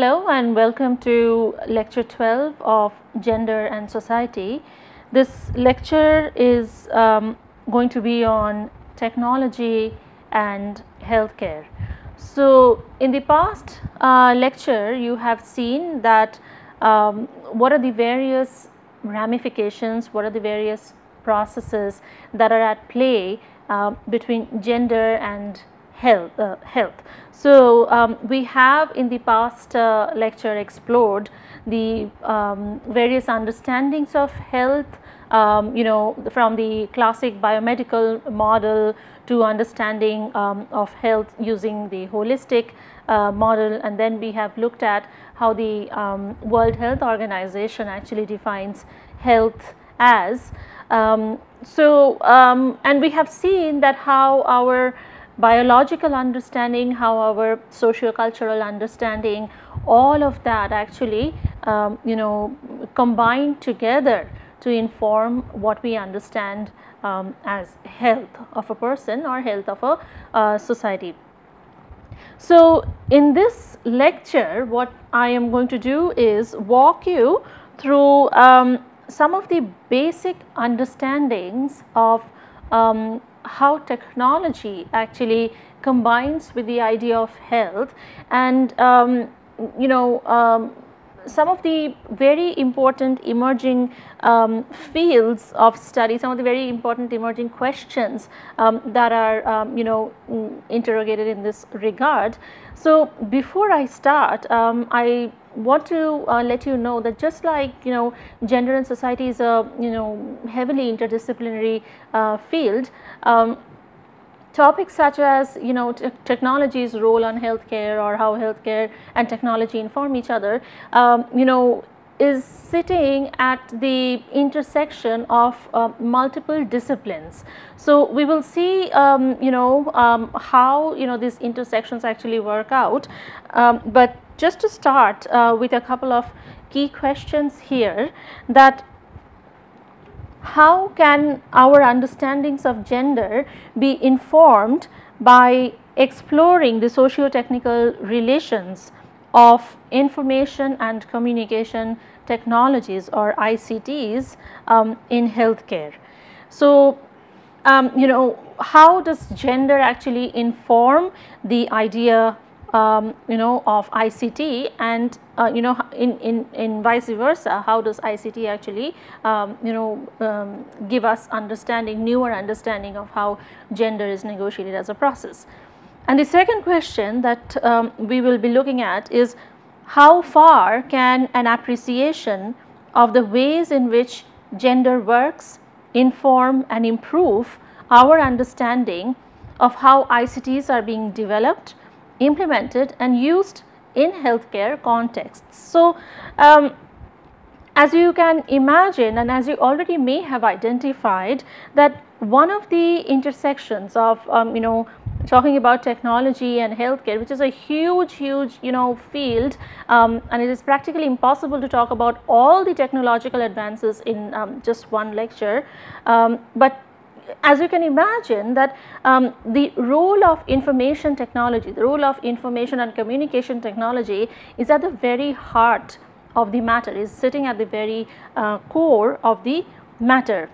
Hello and welcome to lecture 12 of Gender and Society. This lecture is um, going to be on technology and healthcare. So, in the past uh, lecture you have seen that um, what are the various ramifications, what are the various processes that are at play uh, between gender and health. Uh, health. So, um, we have in the past uh, lecture explored the um, various understandings of health, um, you know from the classic biomedical model to understanding um, of health using the holistic uh, model and then we have looked at how the um, World Health Organization actually defines health as. Um, so, and we have seen that how our biological understanding, how our socio-cultural understanding, all of that actually um, you know combined together to inform what we understand um, as health of a person or health of a uh, society. So, in this lecture what I am going to do is walk you through um, some of the basic understandings of um, how technology actually combines with the idea of health and um, you know um, some of the very important emerging um, fields of study, some of the very important emerging questions um, that are um, you know interrogated in this regard. So, before I start um, I want to uh, let you know that just like you know gender and society is a you know heavily interdisciplinary uh, field um, topics such as you know technology's role on healthcare or how healthcare and technology inform each other um, you know is sitting at the intersection of uh, multiple disciplines. So, we will see um, you know um, how you know these intersections actually work out, um, but just to start uh, with a couple of key questions here that how can our understandings of gender be informed by exploring the socio-technical relations of information and communication technologies or ICTs um, in healthcare. So, um, you know how does gender actually inform the idea um, you know of ICT and uh, you know in, in, in vice versa how does ICT actually um, you know um, give us understanding newer understanding of how gender is negotiated as a process. And the second question that um, we will be looking at is how far can an appreciation of the ways in which gender works inform and improve our understanding of how ICTs are being developed implemented and used in healthcare contexts. So, um, as you can imagine and as you already may have identified that one of the intersections of um, you know talking about technology and healthcare which is a huge huge you know field um, and it is practically impossible to talk about all the technological advances in um, just one lecture, um, but as you can imagine that um, the role of information technology, the role of information and communication technology is at the very heart of the matter, is sitting at the very uh, core of the matter.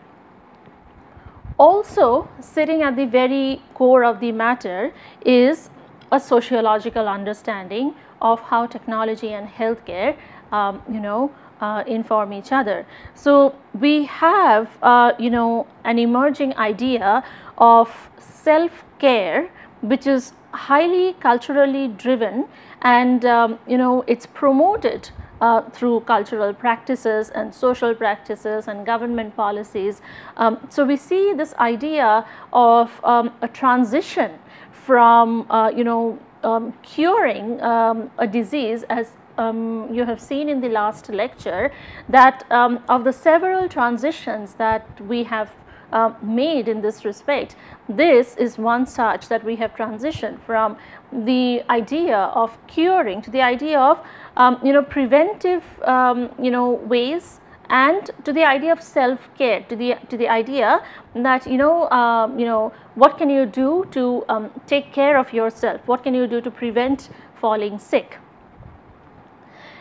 Also sitting at the very core of the matter is a sociological understanding of how technology and healthcare um, you know uh, inform each other. So, we have uh, you know an emerging idea of self care which is highly culturally driven and um, you know it is promoted uh, through cultural practices and social practices and government policies. Um, so, we see this idea of um, a transition from uh, you know um, curing um, a disease as um, you have seen in the last lecture that um, of the several transitions that we have uh, made in this respect, this is one such that we have transitioned from the idea of curing to the idea of um, you know preventive um, you know ways and to the idea of self care to the to the idea that you know um, you know what can you do to um, take care of yourself? What can you do to prevent falling sick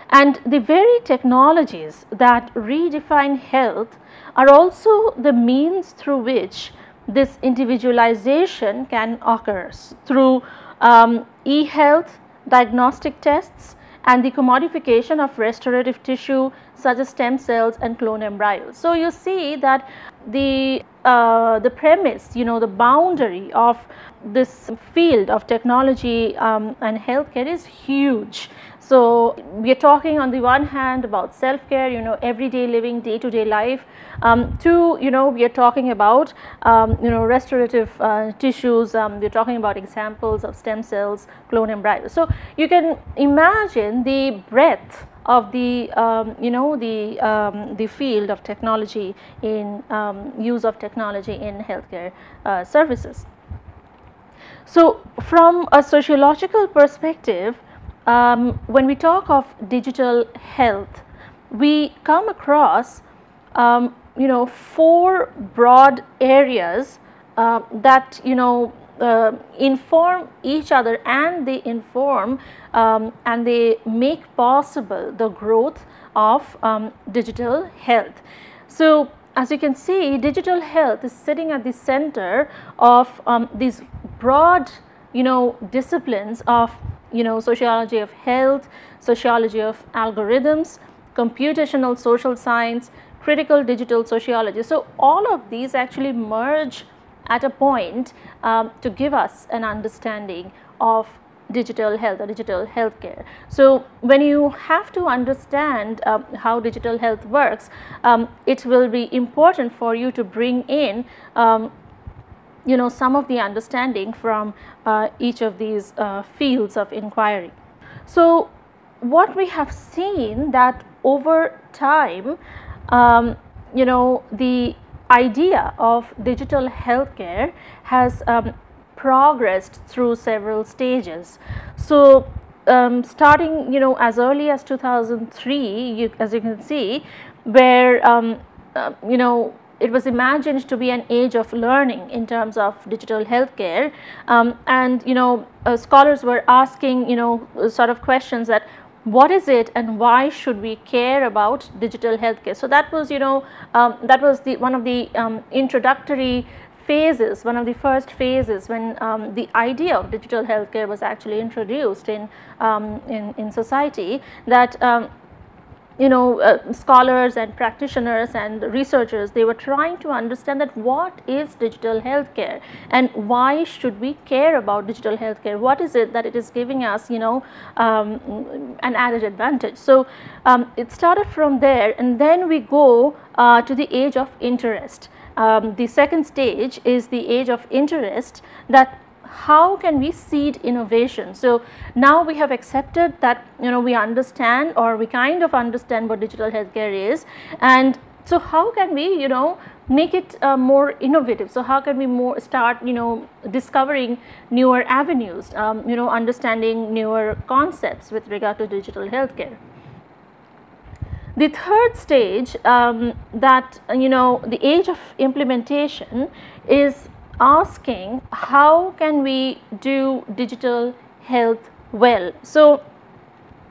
and the very technologies that redefine health are also the means through which this individualization can occur through um, e-health, diagnostic tests and the commodification of restorative tissue such as stem cells and clone embryos. So, you see that the uh, the premise, you know, the boundary of this field of technology um, and healthcare is huge. So, we are talking on the one hand about self care, you know, everyday living, day to day life. Um, two, you know, we are talking about, um, you know, restorative uh, tissues, um, we are talking about examples of stem cells, clone embryos. So, you can imagine the breadth of the um, you know the um, the field of technology in um, use of technology in healthcare uh, services. So, from a sociological perspective um, when we talk of digital health we come across um, you know four broad areas uh, that you know uh, inform each other and they inform um, and they make possible the growth of um, digital health. So, as you can see digital health is sitting at the center of um, these broad you know disciplines of you know sociology of health, sociology of algorithms, computational social science, critical digital sociology. So, all of these actually merge at a point um, to give us an understanding of digital health or digital healthcare. So, when you have to understand um, how digital health works, um, it will be important for you to bring in um, you know some of the understanding from uh, each of these uh, fields of inquiry. So, what we have seen that over time um, you know the idea of digital healthcare has um, progressed through several stages. So, um, starting you know as early as 2003 you, as you can see where um, uh, you know it was imagined to be an age of learning in terms of digital healthcare um, and you know uh, scholars were asking you know sort of questions that what is it and why should we care about digital healthcare. So, that was you know um, that was the one of the um, introductory phases, one of the first phases when um, the idea of digital healthcare was actually introduced in, um, in, in society that um, you know uh, scholars and practitioners and researchers they were trying to understand that what is digital healthcare and why should we care about digital healthcare? What is it that it is giving us you know um, an added advantage? So um, it started from there and then we go uh, to the age of interest. Um, the second stage is the age of interest that how can we seed innovation. So, now we have accepted that you know we understand or we kind of understand what digital healthcare is and so how can we you know make it uh, more innovative. So, how can we more start you know discovering newer avenues um, you know understanding newer concepts with regard to digital healthcare. The third stage um, that you know the age of implementation is asking how can we do digital health well. So,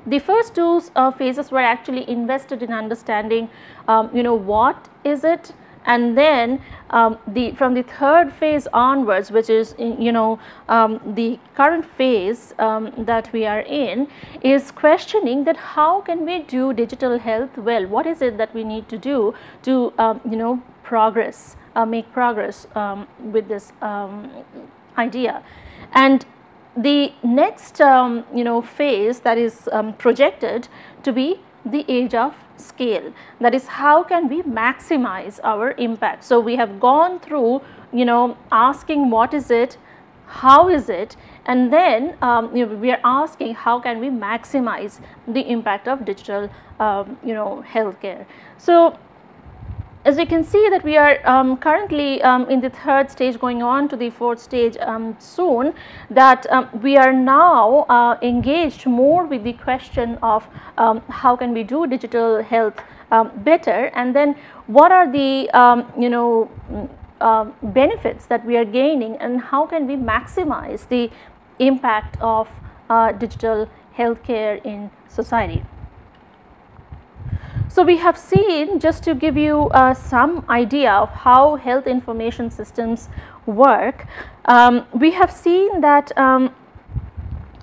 the first two uh, phases were actually invested in understanding um, you know what is it? And then um, the from the third phase onwards which is you know um, the current phase um, that we are in is questioning that how can we do digital health well? What is it that we need to do to um, you know progress uh, make progress um, with this um, idea and the next you know phase that is projected to be the age of scale that is how can we maximize our impact. So, we have gone through you know asking what is it, how is it and then um, you know, we are asking how can we maximize the impact of digital um, you know healthcare. So, as you can see that we are um, currently um, in the third stage going on to the fourth stage um, soon that um, we are now uh, engaged more with the question of um, how can we do digital health um, better and then what are the you know uh, benefits that we are gaining and how can we maximize the impact of uh, digital healthcare in society. So, we have seen just to give you uh, some idea of how health information systems work, um, we have seen that um,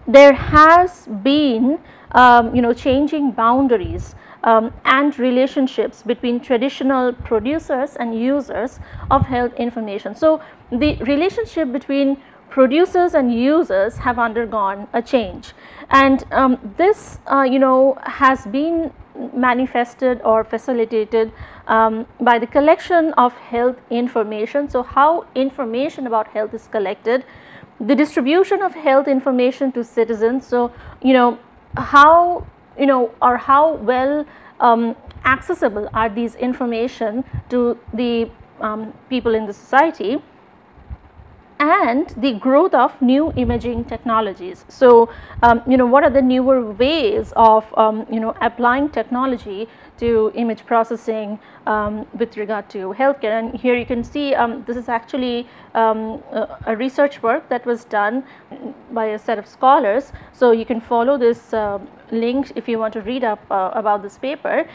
there has been um, you know changing boundaries um, and relationships between traditional producers and users of health information. So, the relationship between producers and users have undergone a change and um, this uh, you know has been manifested or facilitated um, by the collection of health information. So, how information about health is collected, the distribution of health information to citizens. So, you know how you know or how well um, accessible are these information to the um, people in the society and the growth of new imaging technologies. So, um, you know what are the newer ways of um, you know applying technology to image processing um, with regard to healthcare and here you can see um, this is actually um, a, a, research work that was done by a set of scholars. So, you can follow this uh, link if you want to read up uh, about this paper.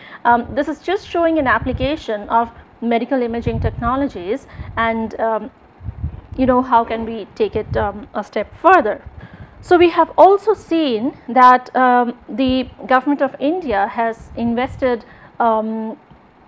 This is just showing an application of medical imaging technologies and you know how can we take it um, a step further. So, we have also seen that um, the government of India has invested um,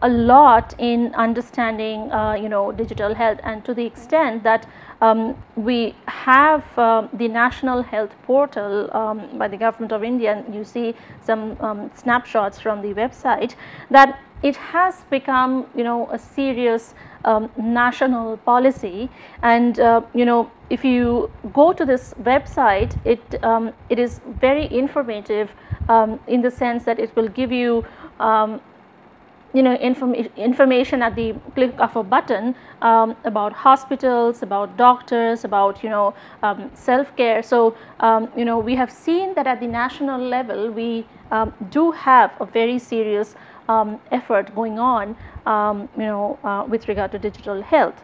a lot in understanding uh, you know digital health and to the extent that um, we have uh, the national health portal um, by the government of India and you see some um, snapshots from the website that it has become you know a serious um, national policy. And uh, you know if you go to this website it um, it is very informative um, in the sense that it will give you um, you know inform information at the click of a button um, about hospitals about doctors about you know um, self care so you know we have seen that at the national level we do have a very serious um, effort going on um, you know uh, with regard to digital health.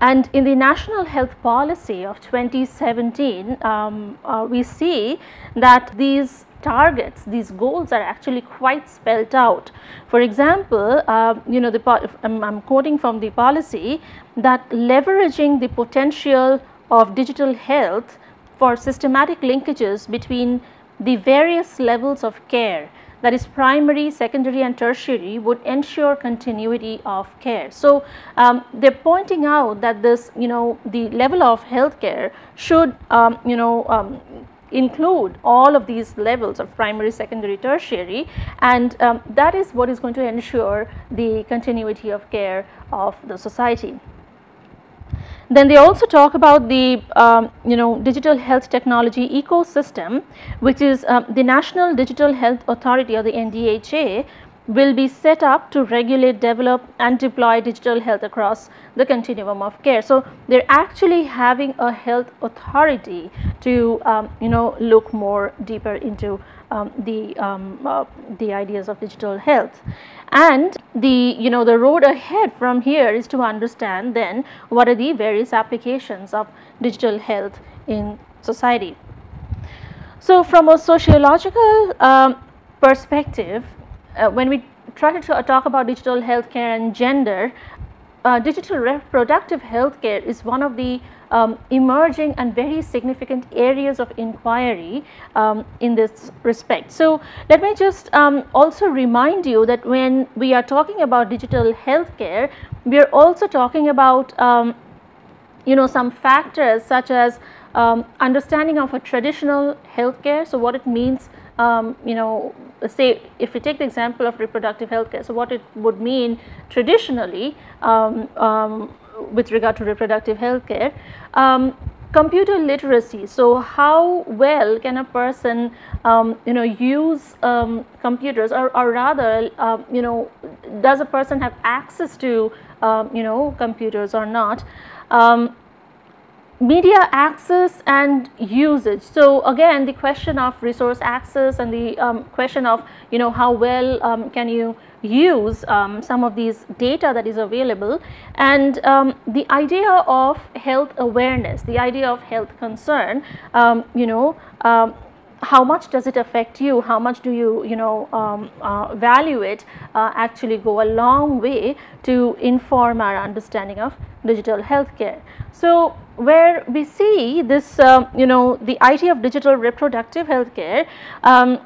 And in the national health policy of 2017, um, uh, we see that these targets, these goals are actually quite spelled out. For example, uh, you know, the I'm, I'm quoting from the policy that leveraging the potential of digital health for systematic linkages between the various levels of care that is primary, secondary and tertiary would ensure continuity of care. So, um, they are pointing out that this you know the level of health care should um, you know um, include all of these levels of primary, secondary, tertiary and um, that is what is going to ensure the continuity of care of the society. Then they also talk about the um, you know digital health technology ecosystem which is um, the National Digital Health Authority or the NDHA will be set up to regulate, develop and deploy digital health across the continuum of care. So, they are actually having a health authority to um, you know look more deeper into um, the, um, uh, the ideas of digital health. And the you know the road ahead from here is to understand then what are the various applications of digital health in society. So, from a sociological um, perspective, uh, when we try to talk about digital healthcare and gender, uh, digital reproductive healthcare is one of the um, emerging and very significant areas of inquiry um, in this respect. So, let me just um, also remind you that when we are talking about digital healthcare, we are also talking about um, you know some factors such as um, understanding of a traditional healthcare. So, what it means um, you know say if we take the example of reproductive healthcare. So, what it would mean traditionally um, um, with regard to reproductive health care. Um, computer literacy. So, how well can a person, um, you know, use um, computers, or, or rather, uh, you know, does a person have access to, um, you know, computers or not? Um, media access and usage. So again, the question of resource access and the um, question of you know how well um, can you use um, some of these data that is available and um, the idea of health awareness, the idea of health concern, um, you know um, how much does it affect you, how much do you, you know, um, uh, value it uh, actually go a long way to inform our understanding of digital healthcare. So, where we see this, um, you know, the idea of digital reproductive healthcare, um,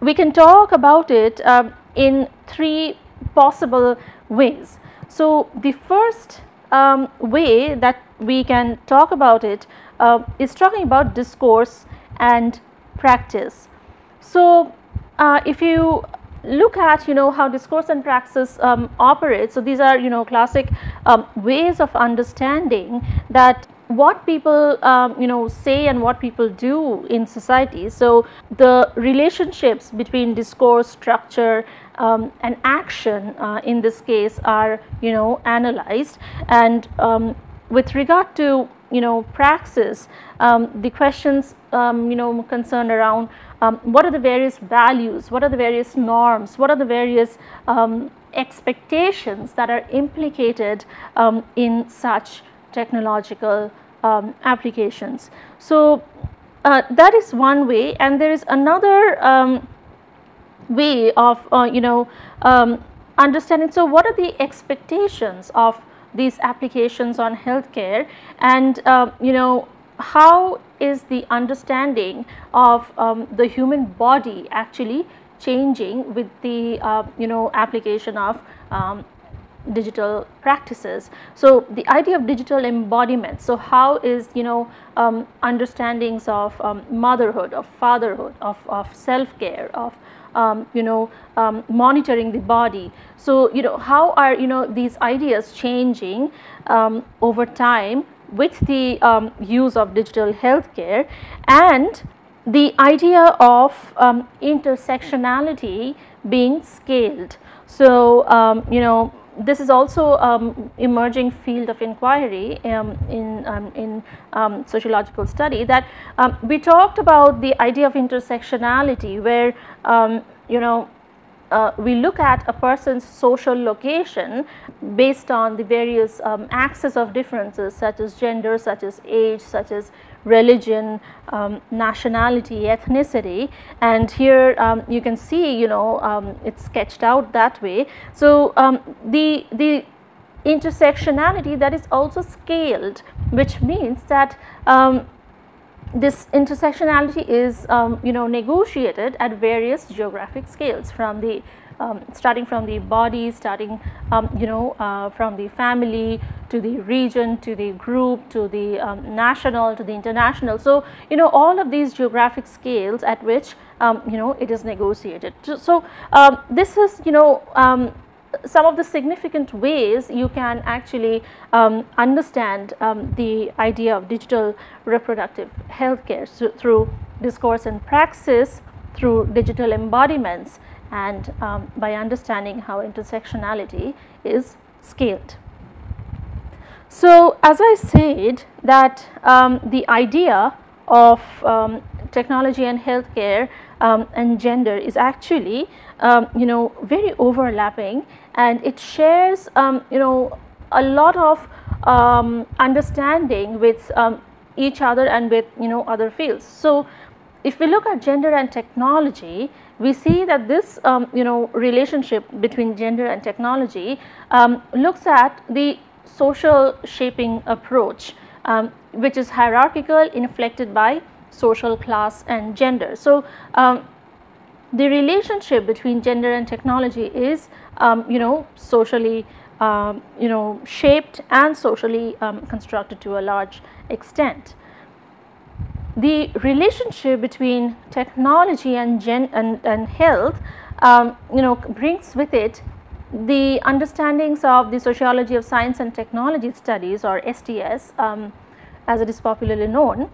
we can talk about it uh, in three possible ways. So, the first um, way that we can talk about it uh, is talking about discourse and practice. So, uh, if you look at you know how discourse and praxis um, operate, so these are you know classic um, ways of understanding that what people um, you know say and what people do in society. So, the relationships between discourse, structure um, and action uh, in this case are you know analyzed and um, with regard to you know praxis um, the questions um, you know concerned around um, what are the various values? What are the various norms? What are the various um, expectations that are implicated um, in such technological um, applications? So uh, that is one way and there is another way of uh, you know understanding. So what are the expectations of these applications on healthcare? And uh, you know how is the understanding of um, the human body actually changing with the uh, you know application of um, digital practices. So, the idea of digital embodiment. So, how is you know um, understandings of um, motherhood, of fatherhood, of, of self care, of um, you know um, monitoring the body. So, you know how are you know these ideas changing um, over time with the um, use of digital healthcare and the idea of um, intersectionality being scaled. So, um, you know this is also um, emerging field of inquiry um, in, um, in um, sociological study that um, we talked about the idea of intersectionality where you know uh, we look at a person's social location based on the various um, axes of differences such as gender, such as age, such as religion, um, nationality, ethnicity and here um, you can see you know um, it's sketched out that way. So, um, the, the intersectionality that is also scaled which means that um, this intersectionality is um, you know negotiated at various geographic scales from the um, starting from the body, starting um, you know uh, from the family to the region to the group to the um, national to the international. So, you know all of these geographic scales at which um, you know it is negotiated. So, um, this is you know um, some of the significant ways you can actually um, understand um, the idea of digital reproductive healthcare so through discourse and praxis, through digital embodiments and um, by understanding how intersectionality is scaled. So, as I said that um, the idea of um, technology and healthcare um, and gender is actually um, you know very overlapping and it shares um, you know a lot of um, understanding with um, each other and with you know other fields. So, if we look at gender and technology we see that this um, you know relationship between gender and technology um, looks at the social shaping approach um, which is hierarchical inflected by social class and gender. So, um, the relationship between gender and technology is um, you know socially um, you know shaped and socially um, constructed to a large extent. The relationship between technology and gen and, and health um, you know brings with it the understandings of the sociology of science and technology studies or STS um, as it is popularly known,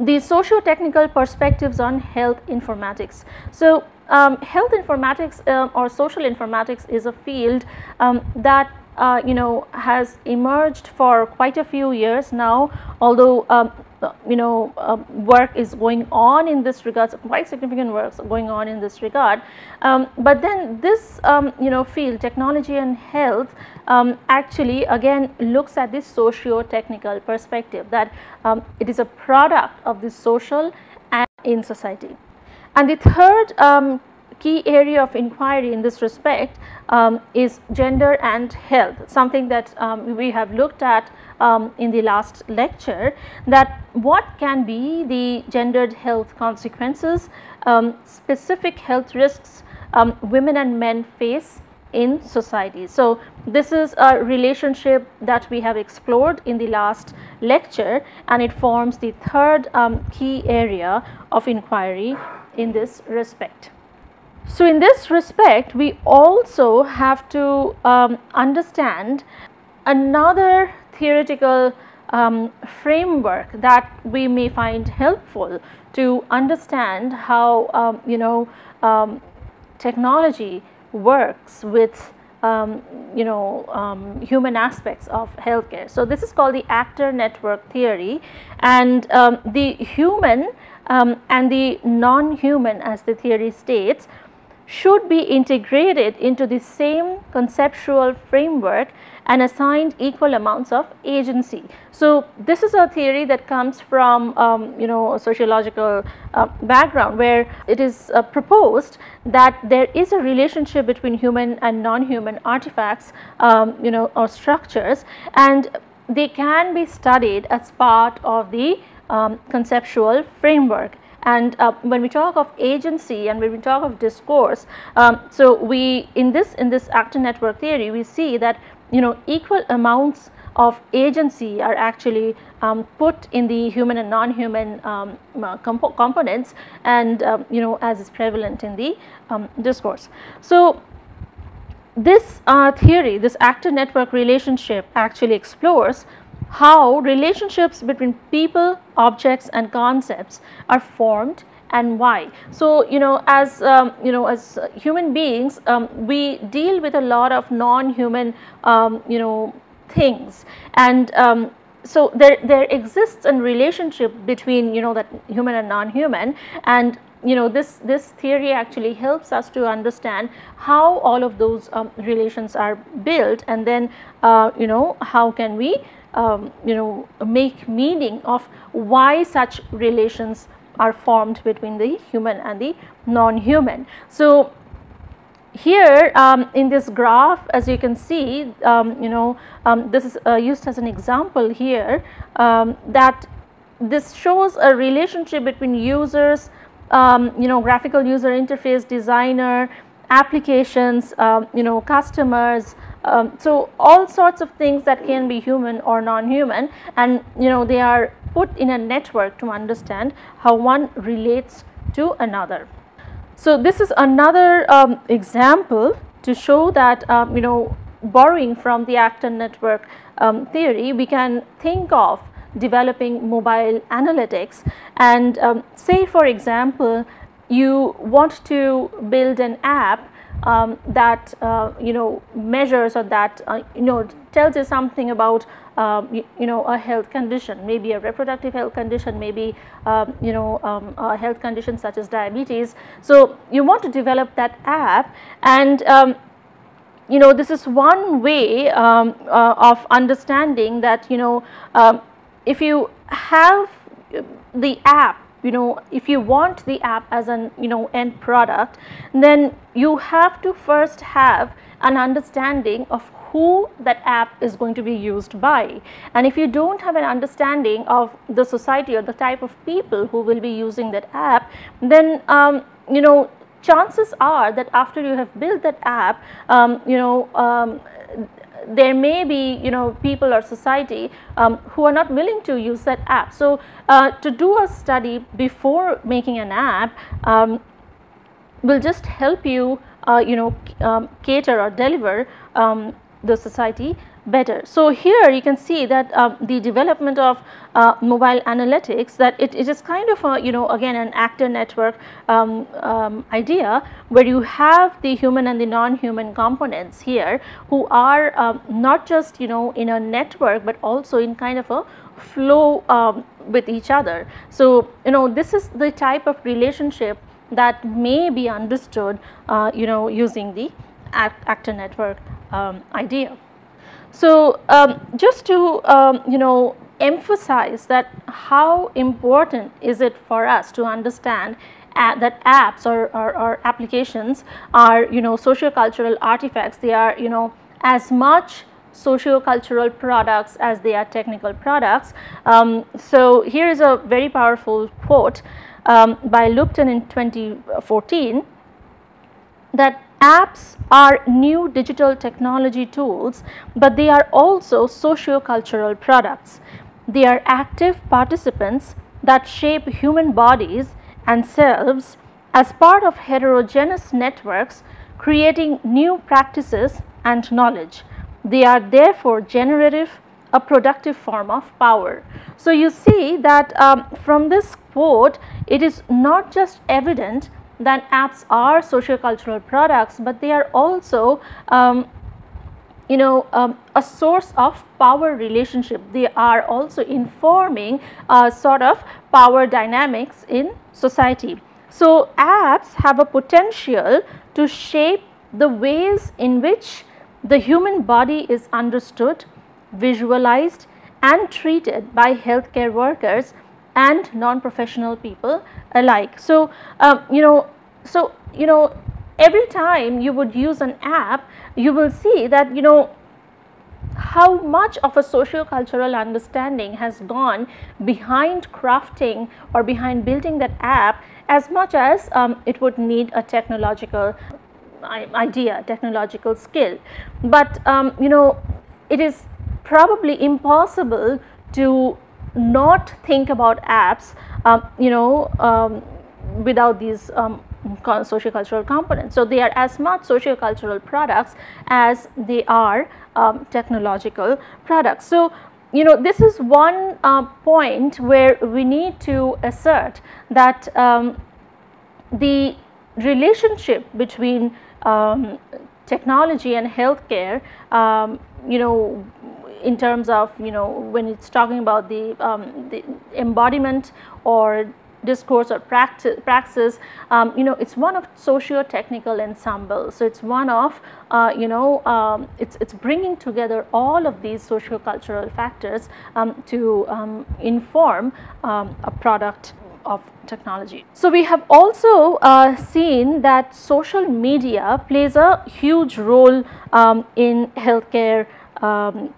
the socio-technical perspectives on health informatics. So, um, health informatics uh, or social informatics is a field um, that uh, you know has emerged for quite a few years now although um, you know uh, work is going on in this regard quite significant works going on in this regard. Um, but then this um, you know field technology and health um, actually again looks at this socio technical perspective that um, it is a product of the social and in society. And the third um, key area of inquiry in this respect um, is gender and health, something that um, we have looked at um, in the last lecture that what can be the gendered health consequences, um, specific health risks um, women and men face in society. So, this is a relationship that we have explored in the last lecture and it forms the third um, key area of inquiry in this respect. So, in this respect we also have to um, understand another theoretical um, framework that we may find helpful to understand how um, you know um, technology works with um, you know um, human aspects of healthcare. So, this is called the actor network theory and the human and the non-human as the theory states should be integrated into the same conceptual framework and assigned equal amounts of agency. So, this is a theory that comes from um, you know a sociological uh, background where it is uh, proposed that there is a relationship between human and non-human artifacts um, you know or structures and they can be studied as part of the um, conceptual framework and uh, when we talk of agency and when we talk of discourse, um, so we in this in this actor network theory, we see that you know equal amounts of agency are actually um, put in the human and non-human um, uh, comp components and um, you know as is prevalent in the um, discourse. So, this uh, theory, this actor network relationship actually explores how relationships between people, objects and concepts are formed and why. So, you know as um, you know as human beings um, we deal with a lot of non-human um, you know things. And um, so there there exists a relationship between you know that human and non-human. And you know this this theory actually helps us to understand how all of those um, relations are built. And then uh, you know how can we um, you know make meaning of why such relations are formed between the human and the non-human. So, here um, in this graph as you can see um, you know um, this is uh, used as an example here um, that this shows a relationship between users um, you know graphical user interface designer applications um, you know customers um, so all sorts of things that can be human or non-human and you know they are put in a network to understand how one relates to another. So this is another um, example to show that um, you know borrowing from the actor network um, theory we can think of developing mobile analytics and um, say for example you want to build an app um, that uh, you know measures or that uh, you know tells you something about um, you, you, know a health condition maybe a reproductive health condition maybe um, you know um, a health condition such as diabetes. So you want to develop that app and um, you know this is one way um, uh, of understanding that you know if you have the app you know if you want the app as an you know end product then you have to first have an understanding of who that app is going to be used by. And if you do not have an understanding of the society or the type of people who will be using that app then um, you know chances are that after you have built that app um, you know um, there may be you know people or society um, who are not willing to use that app. So, uh, to do a study before making an app um, will just help you uh, you know um, cater or deliver um, the society better. So, here you can see that uh, the development of uh, mobile analytics that it, it is kind of a you know again an actor network um, um, idea where you have the human and the non-human components here who are um, not just you know in a network, but also in kind of a flow um, with each other. So, you know this is the type of relationship that may be understood uh, you know using the act actor network um, idea. So, um, just to um, you know emphasize that how important is it for us to understand that apps or, or, or, applications are you know socio-cultural artifacts they are you know as much socio-cultural products as they are technical products. Um, so, here is a very powerful quote um, by Lupton in 2014 that apps are new digital technology tools, but they are also socio-cultural products. They are active participants that shape human bodies and selves as part of heterogeneous networks creating new practices and knowledge. They are therefore generative, a productive form of power. So, you see that um, from this quote, it is not just evident that apps are socio-cultural products, but they are also um, you know um, a source of power relationship. They are also informing uh, sort of power dynamics in society. So, apps have a potential to shape the ways in which the human body is understood, visualized and treated by healthcare workers and non-professional people alike. So, um, you know, so, you know, every time you would use an app, you will see that, you know, how much of a socio-cultural understanding has gone behind crafting or behind building that app as much as um, it would need a technological idea, technological skill. But um, you know, it is probably impossible to not think about apps, um, you know, um, without these um, socio-cultural components. So, they are as much socio-cultural products as they are um, technological products. So, you know this is one uh, point where we need to assert that um, the relationship between um, technology and healthcare, you know, in terms of you know when it's talking about the, um, the embodiment or discourse or practice, praxis, um, you know, it's one of socio-technical ensemble. So, it's one of, uh, you know, um, it's, it's bringing together all of these socio-cultural factors um, to um, inform um, a product of technology. So, we have also uh, seen that social media plays a huge role um, in healthcare um,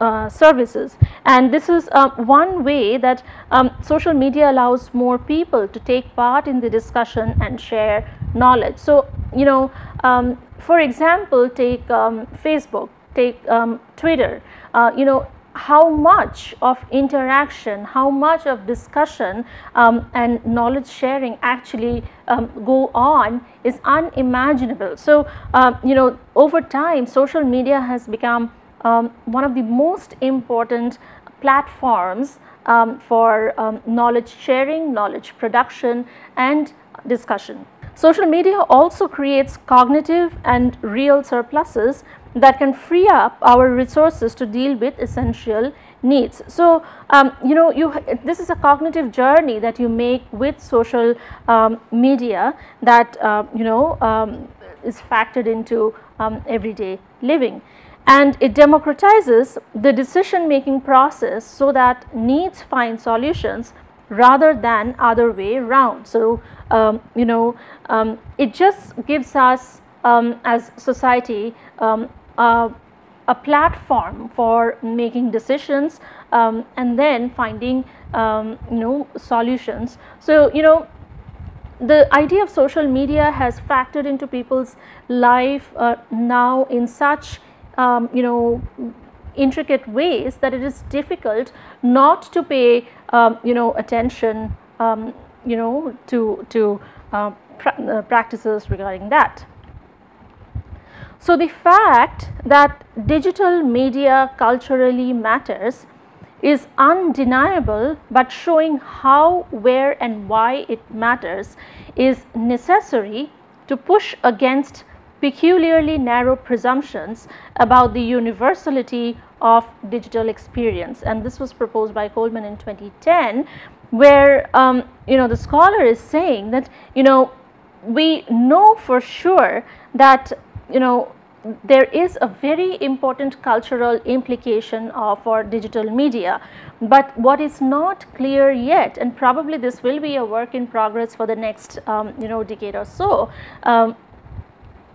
uh, services and this is uh, one way that um, social media allows more people to take part in the discussion and share knowledge. So, you know um, for example, take um, Facebook, take um, Twitter, uh, you know how much of interaction, how much of discussion um, and knowledge sharing actually um, go on is unimaginable. So, you know over time social media has become um, one of the most important platforms um, for um, knowledge sharing, knowledge production and discussion. Social media also creates cognitive and real surpluses that can free up our resources to deal with essential needs. So, um, you know you this is a cognitive journey that you make with social um, media that uh, you know um, is factored into um, everyday living and it democratizes the decision making process so that needs find solutions rather than other way around. So, um, you know um, it just gives us um, as society um, a platform for making decisions um, and then finding um, you know solutions. So, you know the idea of social media has factored into people's life uh, now in such um, you know intricate ways that it is difficult not to pay um, you know attention um, you know to to uh, pra uh, practices regarding that. So, the fact that digital media culturally matters is undeniable, but showing how, where and why it matters is necessary to push against peculiarly narrow presumptions about the universality of digital experience. And this was proposed by Coleman in 2010 where um, you know the scholar is saying that you know we know for sure that you know there is a very important cultural implication of our digital media, but what is not clear yet and probably this will be a work in progress for the next um, you know decade or so um,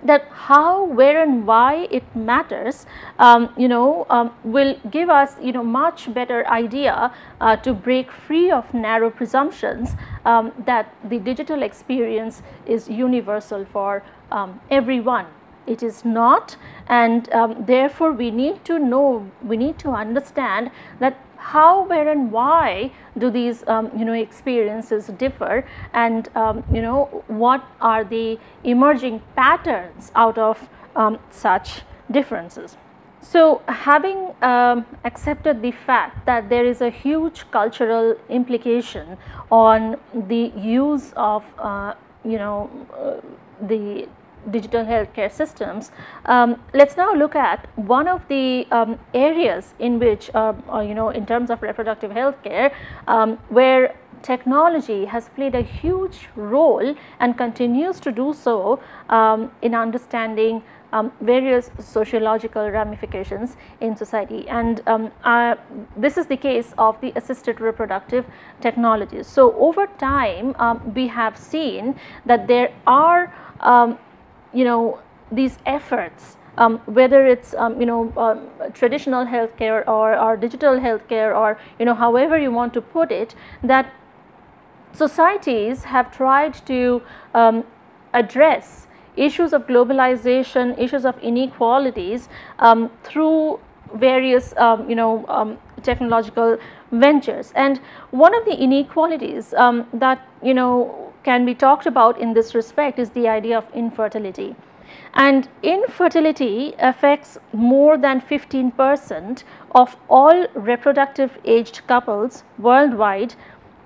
that how, where and why it matters, um, you know, um, will give us, you know, much better idea uh, to break free of narrow presumptions um, that the digital experience is universal for um, everyone. It is not and um, therefore, we need to know, we need to understand that how, where and why do these um, you know experiences differ and um, you know what are the emerging patterns out of um, such differences. So, having um, accepted the fact that there is a huge cultural implication on the use of uh, you know uh, the digital healthcare systems. Um, let's now look at one of the um, areas in which, uh, uh, you know, in terms of reproductive healthcare, um, where technology has played a huge role and continues to do so um, in understanding um, various sociological ramifications in society and um, uh, this is the case of the assisted reproductive technologies. So, over time we have seen that there are um, you know these efforts um, whether it's um, you know um, traditional healthcare or, or digital healthcare or you know however you want to put it that societies have tried to um, address issues of globalization, issues of inequalities um, through various um, you know technological ventures. And one of the inequalities that you know can be talked about in this respect is the idea of infertility. And infertility affects more than 15 percent of all reproductive aged couples worldwide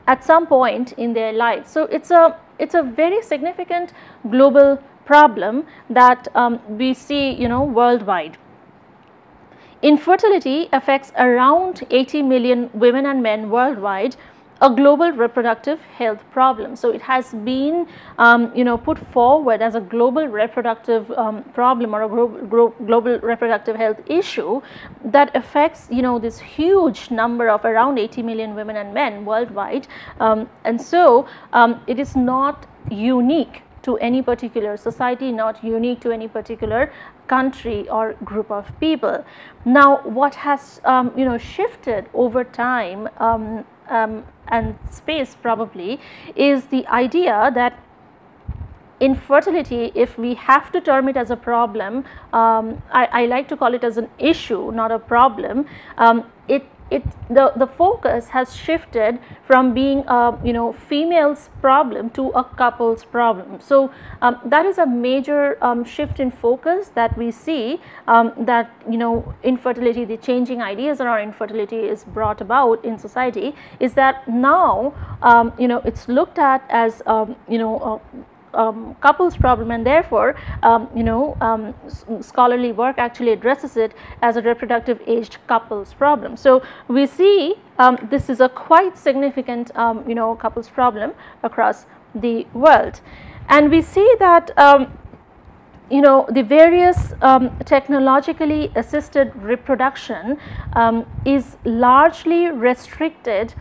at some point in their lives. So, it is a it is a very significant global problem that um, we see you know worldwide. Infertility affects around 80 million women and men worldwide a global reproductive health problem. So, it has been um, you know put forward as a global reproductive um, problem or a glo global reproductive health issue that affects you know this huge number of around 80 million women and men worldwide. Um, and so, um, it is not unique to any particular society, not unique to any particular country or group of people. Now, what has um, you know shifted over time um, um, and space probably is the idea that infertility if we have to term it as a problem um, I, I, like to call it as an issue not a problem um, it it the the focus has shifted from being a you know female's problem to a couple's problem. So um, that is a major um, shift in focus that we see um, that you know infertility the changing ideas around infertility is brought about in society is that now um, you know it's looked at as um, you know um, couples problem and therefore um, you know um, scholarly work actually addresses it as a reproductive aged couples problem. So, we see um, this is a quite significant um, you know couples problem across the world and we see that you know the various um, technologically assisted reproduction um, is largely restricted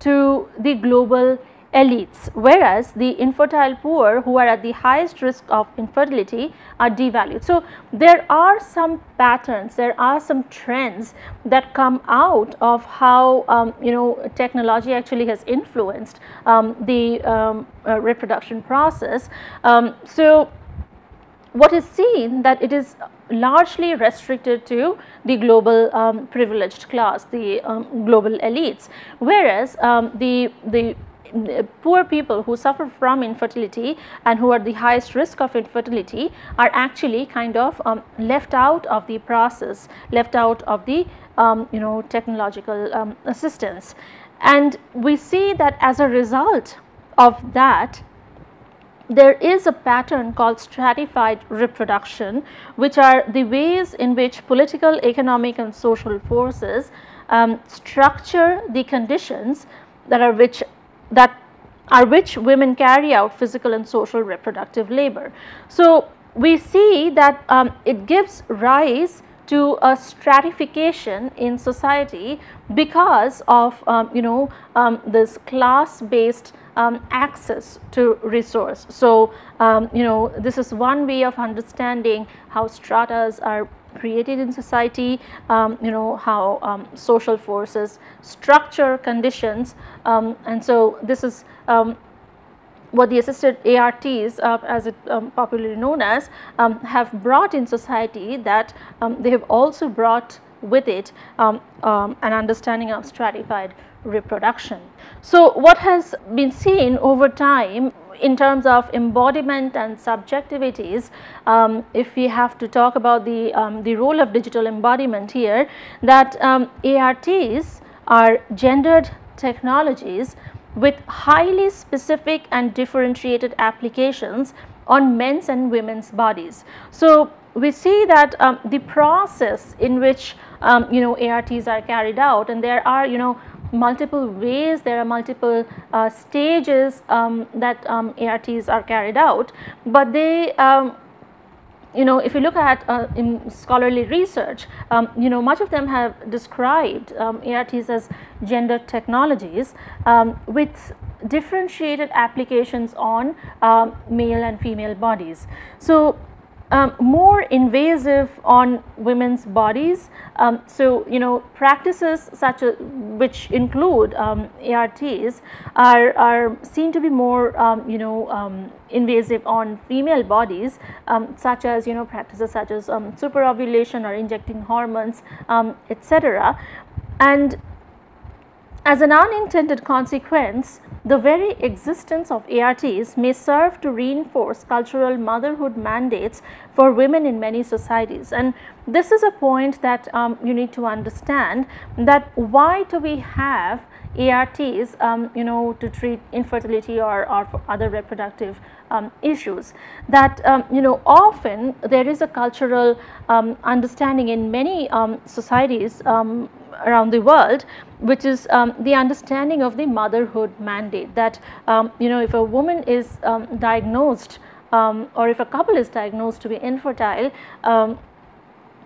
to the global elites whereas the infertile poor who are at the highest risk of infertility are devalued. So, there are some patterns, there are some trends that come out of how um, you know technology actually has influenced um, the um, uh, reproduction process. Um, so, what is seen that it is largely restricted to the global um, privileged class, the um, global elites, whereas um, the, the poor people who suffer from infertility and who are the highest risk of infertility are actually kind of um, left out of the process, left out of the um, you know technological um, assistance. And we see that as a result of that there is a pattern called stratified reproduction which are the ways in which political, economic and social forces um, structure the conditions that are which that are which women carry out physical and social reproductive labor. So, we see that um, it gives rise to a stratification in society because of um, you know um, this class based um, access to resource. So, um, you know this is one way of understanding how stratas are created in society, um, you know how um, social forces structure conditions. Um, and so this is um, what the assisted ARTs uh, as it um, popularly known as um, have brought in society that they have also brought with it an understanding of stratified reproduction. So, what has been seen over time in terms of embodiment and subjectivities, um, if we have to talk about the, um, the role of digital embodiment here, that um, ARTs are gendered technologies with highly specific and differentiated applications on men's and women's bodies. So, we see that um, the process in which um, you know ARTs are carried out and there are you know multiple ways, there are multiple uh, stages um, that um, ARTs are carried out, but they um, you know if you look at uh, scholarly research um, you know much of them have described um, ARTs as gender technologies um, with differentiated applications on um, male and female bodies. So, um, more invasive on women's bodies. Um, so, you know practices such as which include um, ARTs are, are seen to be more um, you know um, invasive on female bodies um, such as you know practices such as superovulation or injecting hormones etc. And as an unintended consequence, the very existence of ARTs may serve to reinforce cultural motherhood mandates for women in many societies. And this is a point that um, you need to understand that why do we have ARTs, um, you know, to treat infertility or, or other reproductive um, issues. That, um, you know, often there is a cultural um, understanding in many um, societies um, around the world which is um, the understanding of the motherhood mandate that um, you know if a woman is um, diagnosed or if a couple is diagnosed to be infertile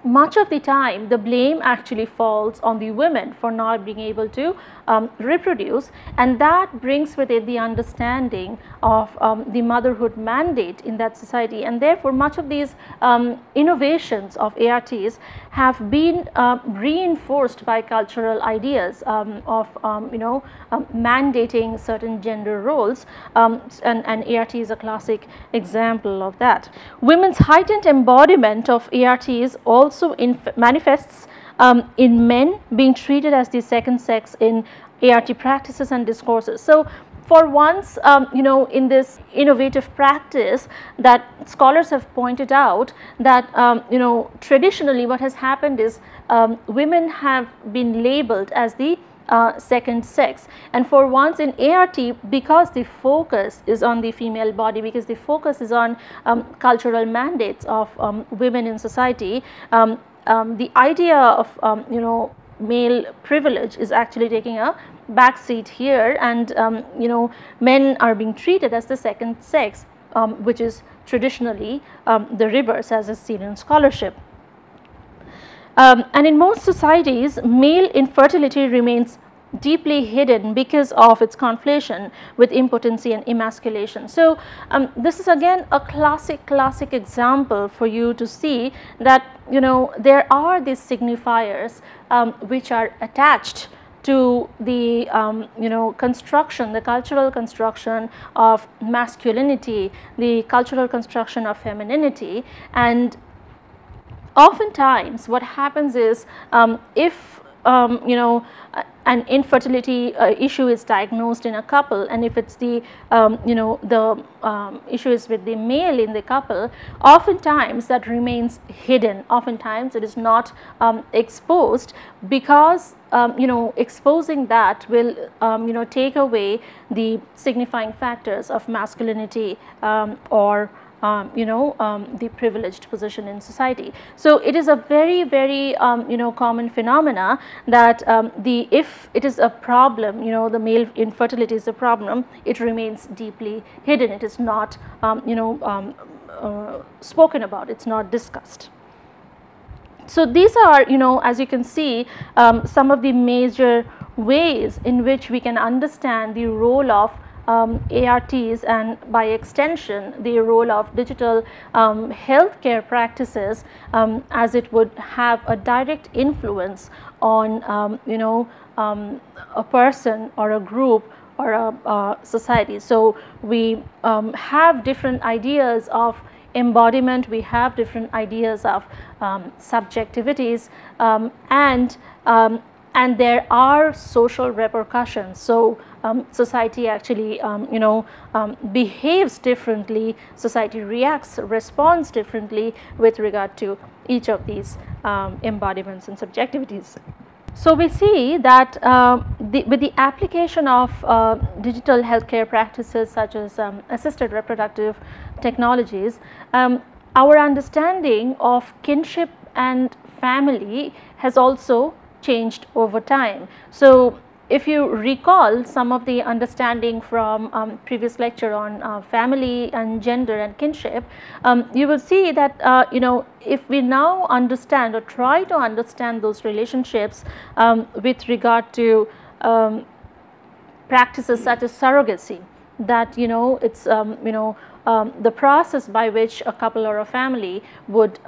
much of the time the blame actually falls on the women for not being able to um, reproduce and that brings with it the understanding of um, the motherhood mandate in that society and therefore much of these um, innovations of ARTs have been uh, reinforced by cultural ideas um, of um, you know mandating certain gender roles and, and ART is a classic example of that. Women's heightened embodiment of ARTs also manifests um, in men being treated as the second sex in ART practices and discourses. So, for once um, you know in this innovative practice that scholars have pointed out that um, you know traditionally what has happened is um, women have been labeled as the uh, second sex and for once in ART because the focus is on the female body because the focus is on um, cultural mandates of um, women in society um, um, the idea of um, you know male privilege is actually taking a back seat here and um, you know men are being treated as the second sex which is traditionally the reverse as is seen in scholarship. Um, and in most societies male infertility remains deeply hidden because of its conflation with impotency and emasculation. So, um, this is again a classic classic example for you to see that you know there are these signifiers um, which are attached to the um, you know construction the cultural construction of masculinity the cultural construction of femininity and oftentimes what happens is um, if um, you know an infertility uh, issue is diagnosed in a couple and if it's the um, you know the um, issue is with the male in the couple oftentimes that remains hidden. Oftentimes it is not um, exposed because um, you know exposing that will um, you know take away the signifying factors of masculinity um, or um, you know um, the privileged position in society. So it is a very very um, you know common phenomena that um, the if it is a problem you know the male infertility is a problem it remains deeply hidden it is not um, you know um, uh, spoken about it is not discussed. So these are you know as you can see some of the major ways in which we can understand the role of um, ARTs and by extension the role of digital um, healthcare practices um, as it would have a direct influence on um, you know um, a person or a group or a uh, society. So, we um, have different ideas of embodiment, we have different ideas of subjectivities and and there are social repercussions. So, um, society actually um, you know um, behaves differently, society reacts, responds differently with regard to each of these um, embodiments and subjectivities. So, we see that uh, the, with the application of uh, digital healthcare practices such as um, assisted reproductive technologies, um, our understanding of kinship and family has also changed over time. So, if you recall some of the understanding from um, previous lecture on uh, family and gender and kinship, um, you will see that uh, you know if we now understand or try to understand those relationships um, with regard to um, practices such as surrogacy, that you know it's um, you know um, the process by which a couple or a family would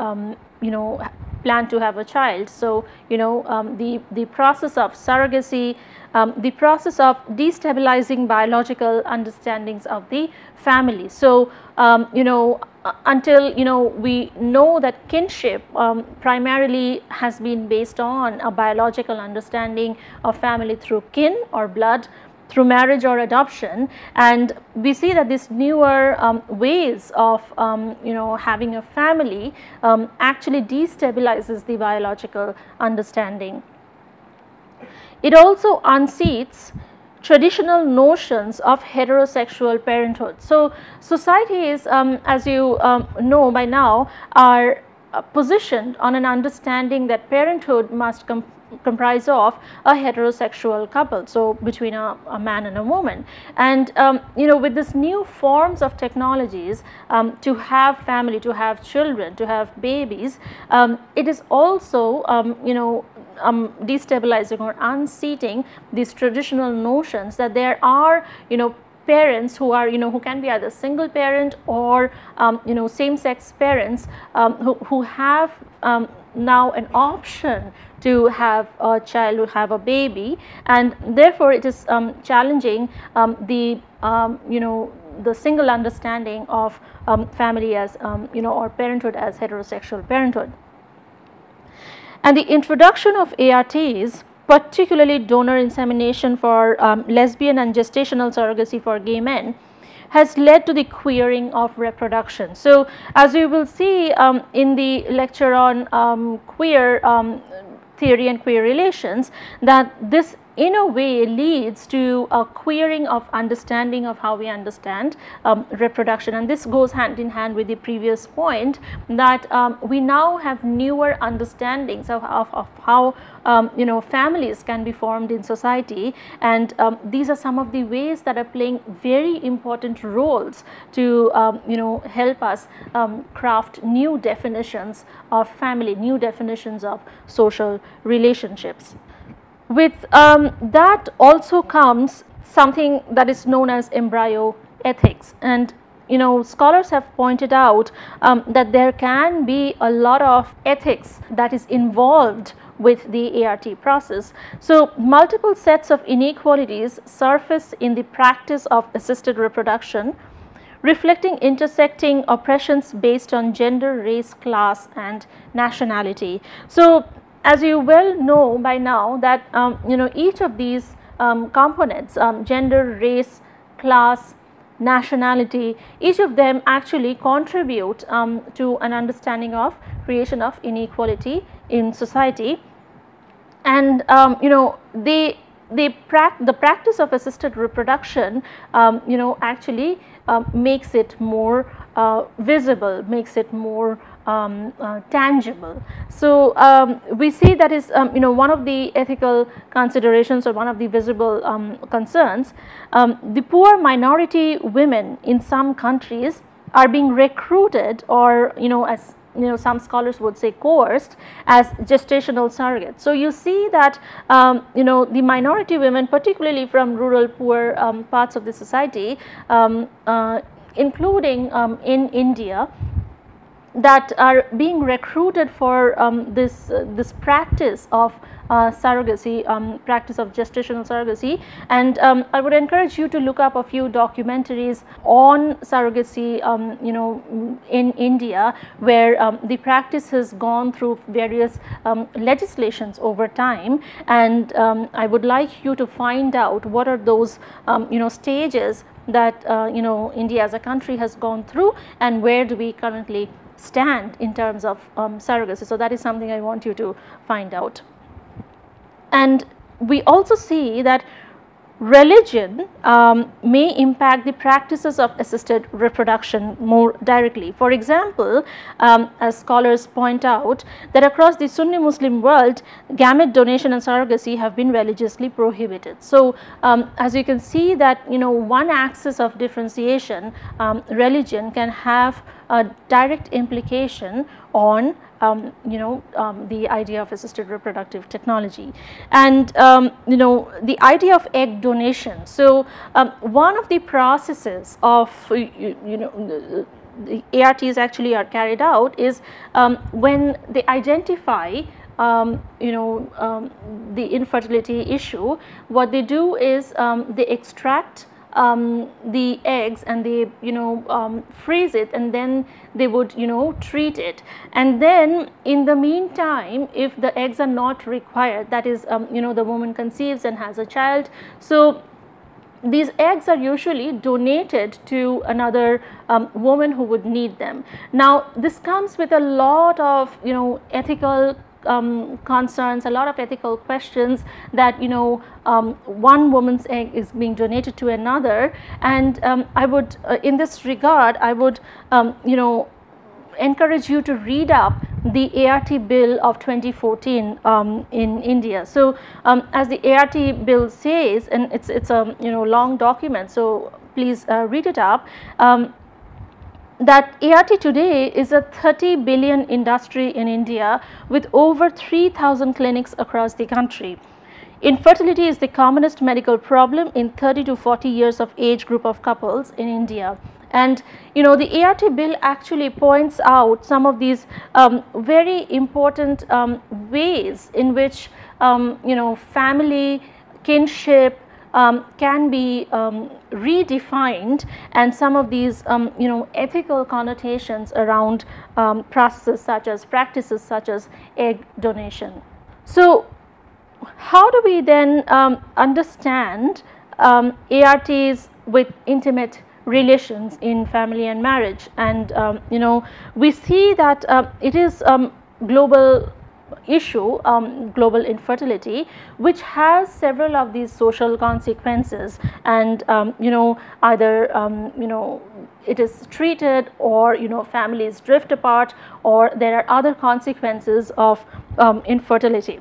you know plan to have a child. So, you know um, the, the process of surrogacy, um, the process of destabilizing biological understandings of the family. So, um, you know until you know we know that kinship um, primarily has been based on a biological understanding of family through kin or blood through marriage or adoption and we see that these newer um, ways of um, you know having a family um, actually destabilizes the biological understanding. It also unseats traditional notions of heterosexual parenthood. So, societies um, as you um, know by now are uh, positioned on an understanding that parenthood must comprise of a heterosexual couple so between a, a man and a woman and um, you know with this new forms of technologies um, to have family to have children to have babies um, it is also um, you know um, destabilizing or unseating these traditional notions that there are you know parents who are you know who can be either single parent or um, you know same sex parents um, who, who have um, now an option to have a child to have a baby and therefore it is um, challenging um, the um, you know the single understanding of family as you know or parenthood as heterosexual parenthood. And the introduction of ARTs particularly donor insemination for um, lesbian and gestational surrogacy for gay men has led to the queering of reproduction. So, as you will see um, in the lecture on um, queer um, theory and queer relations that this in a way leads to a queering of understanding of how we understand um, reproduction and this goes hand in hand with the previous point that um, we now have newer understandings of, of, of how um, you know families can be formed in society and um, these are some of the ways that are playing very important roles to um, you know help us um, craft new definitions of family, new definitions of social relationships. With um, that also comes something that is known as embryo ethics and you know scholars have pointed out um, that there can be a lot of ethics that is involved with the ART process. So, multiple sets of inequalities surface in the practice of assisted reproduction reflecting intersecting oppressions based on gender, race, class and nationality. So, as you well know by now that um, you know each of these um, components um, gender, race, class, nationality each of them actually contribute um, to an understanding of creation of inequality in society. And um, you know they they the practice of assisted reproduction um, you know actually uh, makes it more uh, visible makes it more um, uh, tangible. So, um, we see that is um, you know one of the ethical considerations or one of the visible um, concerns. Um, the poor minority women in some countries are being recruited or you know as you know some scholars would say coerced as gestational surrogates. So, you see that um, you know the minority women particularly from rural poor um, parts of the society um, uh, including um, in India that are being recruited for um, this uh, this practice of uh, surrogacy, um, practice of gestational surrogacy. And um, I would encourage you to look up a few documentaries on surrogacy um, you know in India where um, the practice has gone through various um, legislations over time. And I would like you to find out what are those you know stages that uh, you know India as a country has gone through and where do we currently stand in terms of um, surrogacy. So, that is something I want you to find out. And we also see that religion um, may impact the practices of assisted reproduction more directly. For example, um, as scholars point out that across the Sunni Muslim world gamete donation and surrogacy have been religiously prohibited. So, um, as you can see that you know one axis of differentiation um, religion can have a direct implication on um, you know um, the idea of assisted reproductive technology and um, you know the idea of egg donation. So, um, one of the processes of you, you know the ARTs actually are carried out is um, when they identify um, you know um, the infertility issue what they do is um, they extract um, the eggs and they you know um, freeze it and then they would you know treat it and then in the meantime if the eggs are not required that is um, you know the woman conceives and has a child so these eggs are usually donated to another um, woman who would need them. Now this comes with a lot of you know ethical um, concerns, a lot of ethical questions that you know um, one woman's egg is being donated to another and um, I would uh, in this regard I would um, you know encourage you to read up the ART bill of 2014 um, in India. So, um, as the ART bill says and it's it's a you know long document so please uh, read it up um, that ART today is a 30 billion industry in India with over 3000 clinics across the country. Infertility is the commonest medical problem in 30 to 40 years of age group of couples in India. And you know the ART bill actually points out some of these um, very important um, ways in which um, you know family, kinship, um, can be um, redefined and some of these um, you know ethical connotations around um, processes such as practices such as egg donation. So, how do we then um, understand um, ARTs with intimate relations in family and marriage and you know we see that uh, it is global issue um, global infertility which has several of these social consequences. And um, you know either um, you know it is treated or you know families drift apart or there are other consequences of um, infertility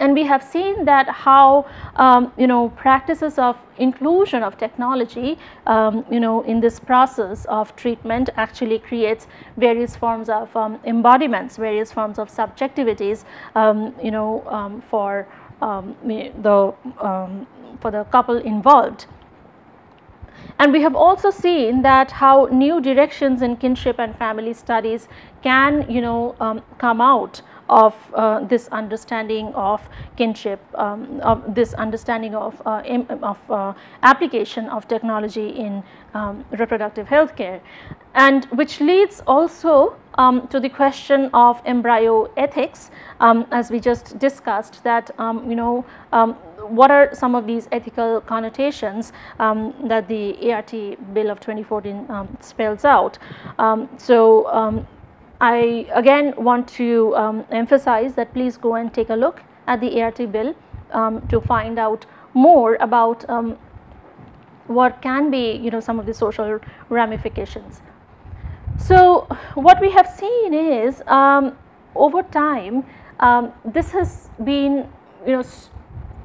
and we have seen that how um, you know practices of inclusion of technology um, you know in this process of treatment actually creates various forms of um, embodiments various forms of subjectivities um, you know um, for um, the for the couple involved. And we have also seen that how new directions in kinship and family studies can you know come out of uh, this understanding of kinship, um, of this understanding of, uh, of uh, application of technology in um, reproductive health care and which leads also um, to the question of embryo ethics um, as we just discussed that um, you know um, what are some of these ethical connotations um, that the ART bill of 2014 um, spells out. so I again want to emphasize that please go and take a look at the ART bill to find out more about what can be you know some of the social ramifications. So, what we have seen is um, over time um, this has been you know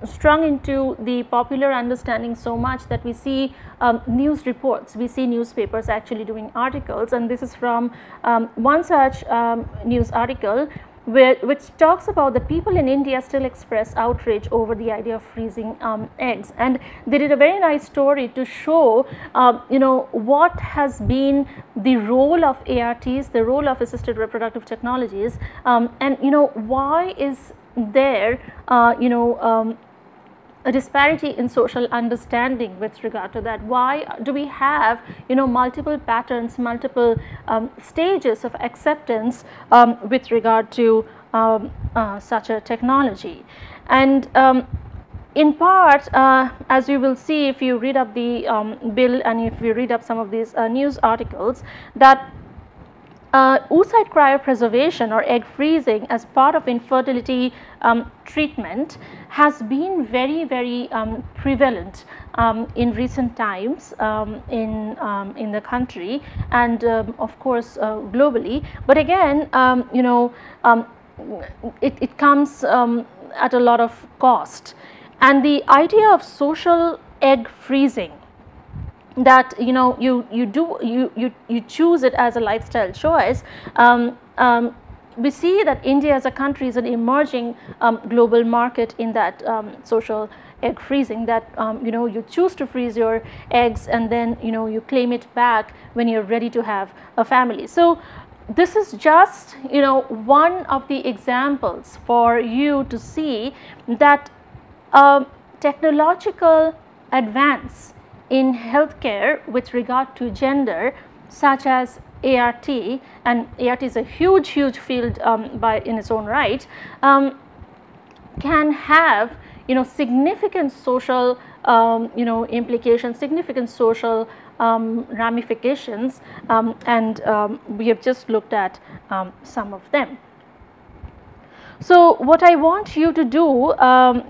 strung into the popular understanding so much that we see um, news reports, we see newspapers actually doing articles and this is from um, one such um, news article where, which talks about the people in India still express outrage over the idea of freezing um, eggs. And they did a very nice story to show uh, you know what has been the role of ARTs, the role of assisted reproductive technologies um, and you know why is there uh, you know um, a disparity in social understanding with regard to that. Why do we have you know multiple patterns, multiple um, stages of acceptance um, with regard to um, uh, such a technology? And um, in part, uh, as you will see if you read up the um, bill and if you read up some of these uh, news articles, that uh, oocyte cryopreservation or egg freezing as part of infertility um, treatment has been very very um, prevalent um, in recent times um, in um, in the country and um, of course uh, globally. But again you know it, it comes at a lot of cost. And the idea of social egg freezing that you know you you do you you you choose it as a lifestyle choice um, um, we see that India as a country is an emerging um, global market in that um, social egg freezing that um, you know you choose to freeze your eggs and then you know you claim it back when you're ready to have a family. So this is just you know one of the examples for you to see that um, technological advance in healthcare with regard to gender such as ART and ART is a huge huge field um, by in its own right um, can have you know significant social um, you know implications significant social um, ramifications um, and um, we have just looked at some of them. So, what I want you to do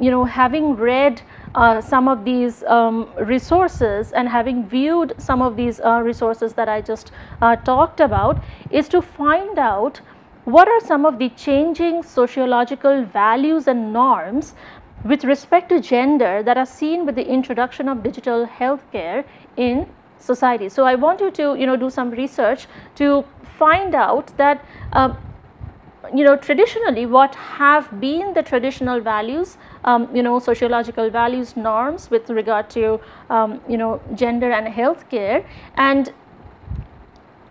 you know having read uh, some of these um, resources and having viewed some of these uh, resources that I just uh, talked about is to find out what are some of the changing sociological values and norms with respect to gender that are seen with the introduction of digital healthcare in society. So, I want you to you know do some research to find out that uh, you know traditionally what have been the traditional values um, you know sociological values norms with regard to um, you know gender and healthcare and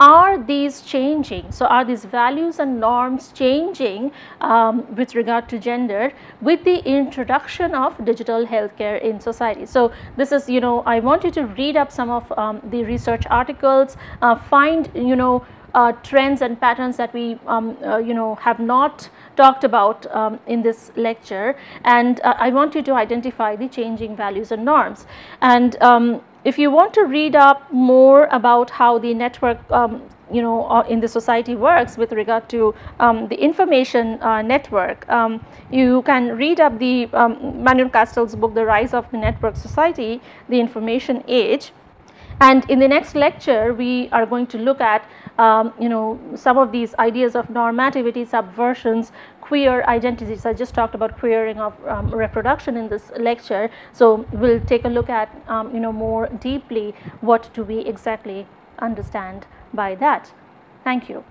are these changing? So, are these values and norms changing um, with regard to gender with the introduction of digital healthcare in society? So, this is you know I want you to read up some of um, the research articles, uh, find you know uh, trends and patterns that we um, uh, you know have not talked about um, in this lecture and uh, I want you to identify the changing values and norms and um, if you want to read up more about how the network um, you know uh, in the society works with regard to um, the information uh, network. Um, you can read up the Manuel Castells' book The Rise of the Network Society, The Information Age and in the next lecture, we are going to look at, um, you know, some of these ideas of normativity, subversions, queer identities. I just talked about queering of um, reproduction in this lecture. So we'll take a look at, um, you know, more deeply what do we exactly understand by that. Thank you.